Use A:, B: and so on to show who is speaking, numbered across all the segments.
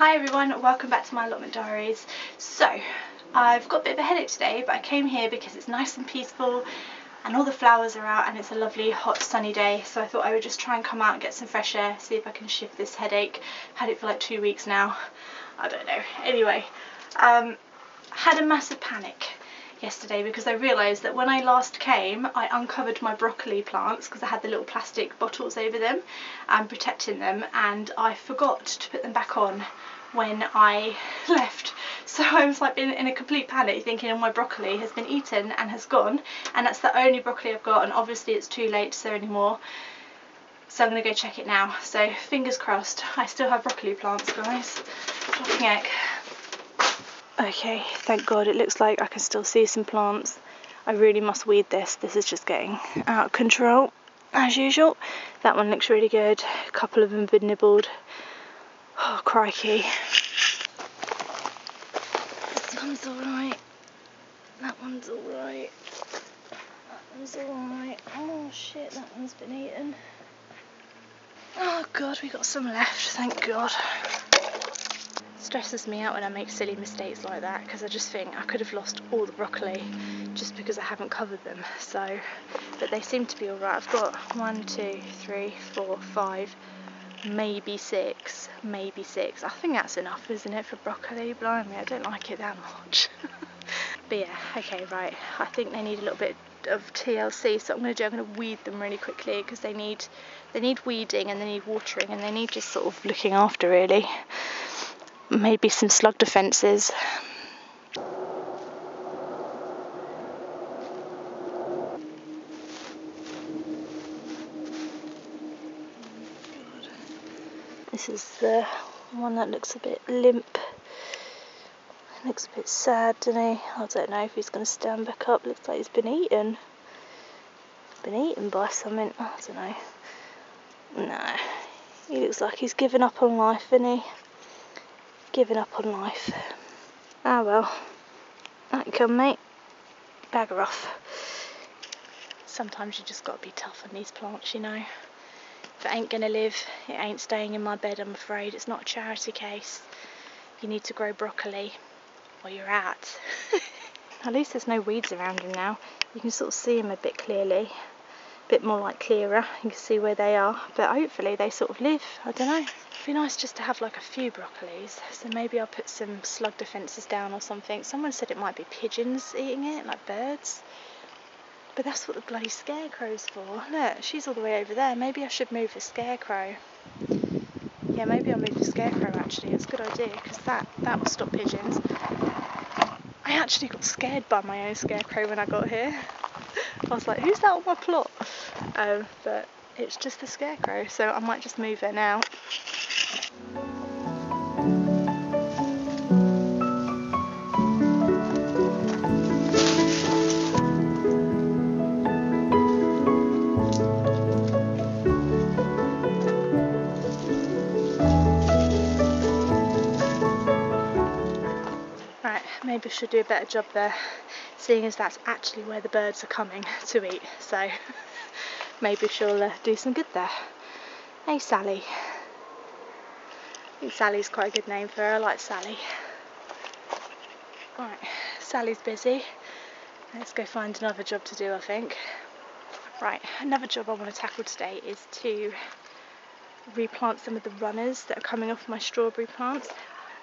A: Hi everyone, welcome back to my allotment diaries. So, I've got a bit of a headache today, but I came here because it's nice and peaceful and all the flowers are out and it's a lovely hot sunny day. So I thought I would just try and come out and get some fresh air, see if I can shift this headache. Had it for like two weeks now. I don't know. Anyway, um, had a massive panic yesterday because I realised that when I last came I uncovered my broccoli plants because I had the little plastic bottles over them and protecting them and I forgot to put them back on when I left. So I was like in, in a complete panic thinking oh my broccoli has been eaten and has gone and that's the only broccoli I've got and obviously it's too late to sow anymore so I'm going to go check it now. So fingers crossed I still have broccoli plants guys. Flipping heck Okay, thank God it looks like I can still see some plants. I really must weed this. This is just getting out of control as usual. That one looks really good. A couple of them have been nibbled. Oh, crikey. This one's alright. That one's alright. That one's alright. Oh shit, that one's been eaten. Oh god, we got some left, thank god stresses me out when I make silly mistakes like that because I just think I could have lost all the broccoli just because I haven't covered them. So but they seem to be alright I've got one two three four five maybe six maybe six. I think that's enough isn't it for broccoli? Blimey I don't like it that much. But yeah okay right. I think they need a little bit of TLC so I'm going to do I'm going to weed them really quickly because they need they need weeding and they need watering and they need just sort of looking after really maybe some slug defences. This is the one that looks a bit limp. Looks a bit sad, doesn't he? I don't know if he's going to stand back up. Looks like he's been eaten. Been eaten by something. I don't know. No. He looks like he's given up on life, isn't he? Giving up on life. Ah well, that you come mate, bagger off. Sometimes you just got to be tough on these plants, you know. If it ain't going to live, it ain't staying in my bed, I'm afraid. It's not a charity case. You need to grow broccoli, or you're out. At least there's no weeds around him now. You can sort of see him a bit clearly. Bit more like clearer. You can see where they are. But hopefully they sort of live. I don't know. It'd be nice just to have like a few broccolis. So maybe I'll put some slug defences down or something. Someone said it might be pigeons eating it, like birds. But that's what the bloody scarecrow's for. Look, she's all the way over there. Maybe I should move the scarecrow. Yeah, maybe I'll move the scarecrow actually. It's a good idea because that, that will stop pigeons. I actually got scared by my own scarecrow when I got here. I was like, who's that on my plot? Um, but it's just the scarecrow, so I might just move her now. Right, maybe I should do a better job there, seeing as that's actually where the birds are coming to eat, so maybe she'll uh, do some good there. Hey Sally. I think Sally's quite a good name for her. I like Sally. Right, Sally's busy. Let's go find another job to do, I think. Right, another job I want to tackle today is to replant some of the runners that are coming off my strawberry plants.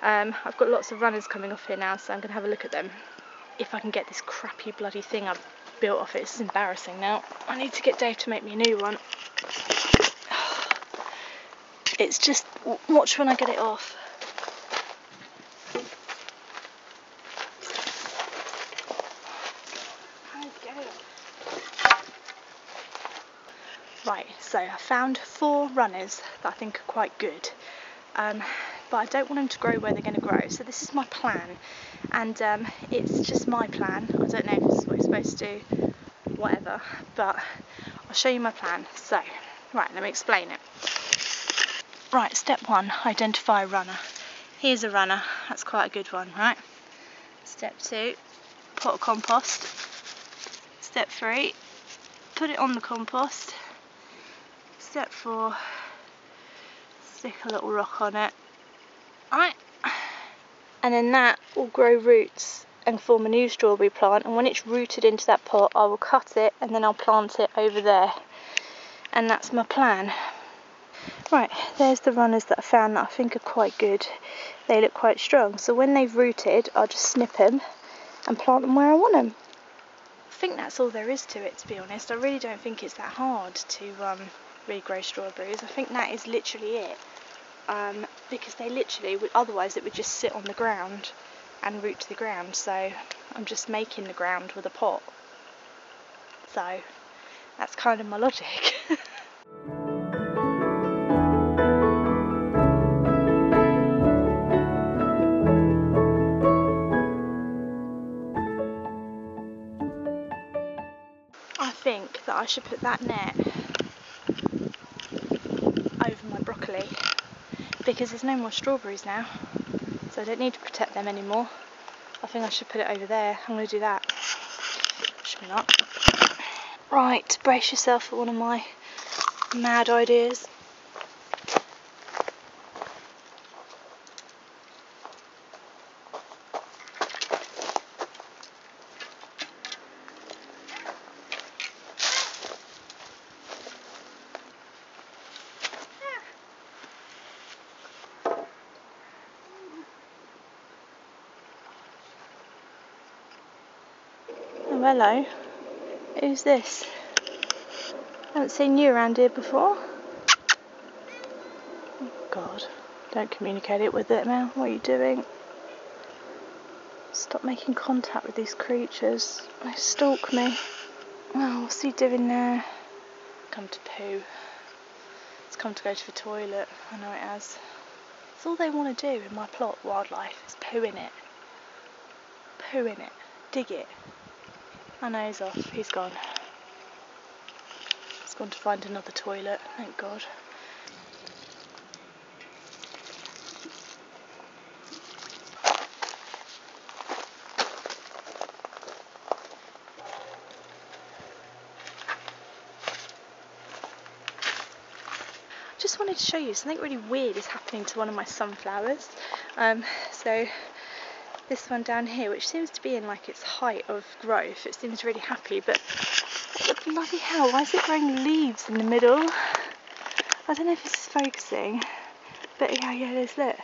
A: Um, I've got lots of runners coming off here now, so I'm going to have a look at them. If I can get this crappy bloody thing I've built off it, it's embarrassing now. I need to get Dave to make me a new one. It's just, watch when I get it off. Right, so I found four runners that I think are quite good. Um, but I don't want them to grow where they're going to grow. So this is my plan, and um, it's just my plan. I don't know if this is what you're supposed to do, whatever, but I'll show you my plan. So, right, let me explain it. Right, step one, identify a runner. Here's a runner, that's quite a good one, right? Step two, pot of compost. Step three, put it on the compost. Step four, stick a little rock on it. Right, and then that will grow roots and form a new strawberry plant and when it's rooted into that pot I will cut it and then I'll plant it over there and that's my plan. Right, there's the runners that I found that I think are quite good. They look quite strong. So when they've rooted, I'll just snip them and plant them where I want them. I think that's all there is to it, to be honest. I really don't think it's that hard to um, regrow strawberries. I think that is literally it. Um, because they literally, would otherwise it would just sit on the ground and root to the ground. So I'm just making the ground with a pot. So that's kind of my logic. I think that I should put that net over my broccoli because there's no more strawberries now so I don't need to protect them anymore. I think I should put it over there. I'm going to do that. Should not. Right, brace yourself for one of my mad ideas. Oh, hello. Who's this? Haven't seen you around here before. Oh, God, don't communicate it with it, Mel. What are you doing? Stop making contact with these creatures. They stalk me. Oh, what's he doing there? Come to poo. It's come to go to the toilet. I know it has. It's all they want to do in my plot, wildlife, is poo in it. Poo in it. Dig it. I know he's off. He's gone. He's gone to find another toilet. Thank God. I just wanted to show you something really weird is happening to one of my sunflowers. Um, so this one down here, which seems to be in like its height of growth, it seems really happy, but bloody hell, why is it growing leaves in the middle? I don't know if this is focusing, but yeah, yeah, is, look.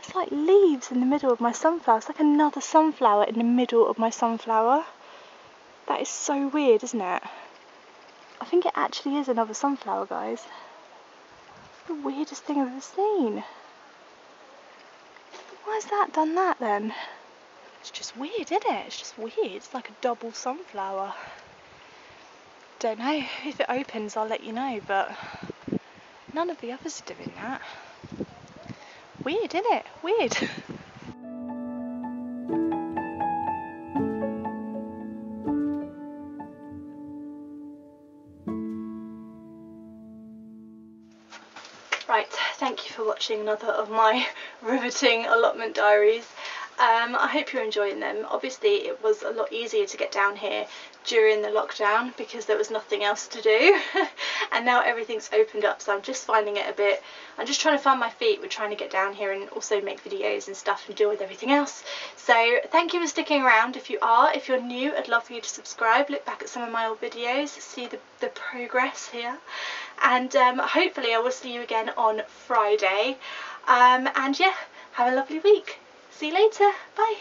A: It's like leaves in the middle of my sunflower. It's like another sunflower in the middle of my sunflower. That is so weird, isn't it? I think it actually is another sunflower, guys the weirdest thing I've ever seen. Why has that done that then? It's just weird, isn't it? It's just weird. It's like a double sunflower. Don't know. If it opens, I'll let you know, but none of the others are doing that. Weird, isn't it? Weird. for watching another of my riveting allotment diaries. Um, I hope you're enjoying them. Obviously it was a lot easier to get down here during the lockdown because there was nothing else to do and now everything's opened up so I'm just finding it a bit I'm just trying to find my feet with trying to get down here and also make videos and stuff and deal with everything else so thank you for sticking around if you are if you're new I'd love for you to subscribe look back at some of my old videos see the, the progress here and um, hopefully I will see you again on Friday. Um, and yeah have a lovely week. See you later. Bye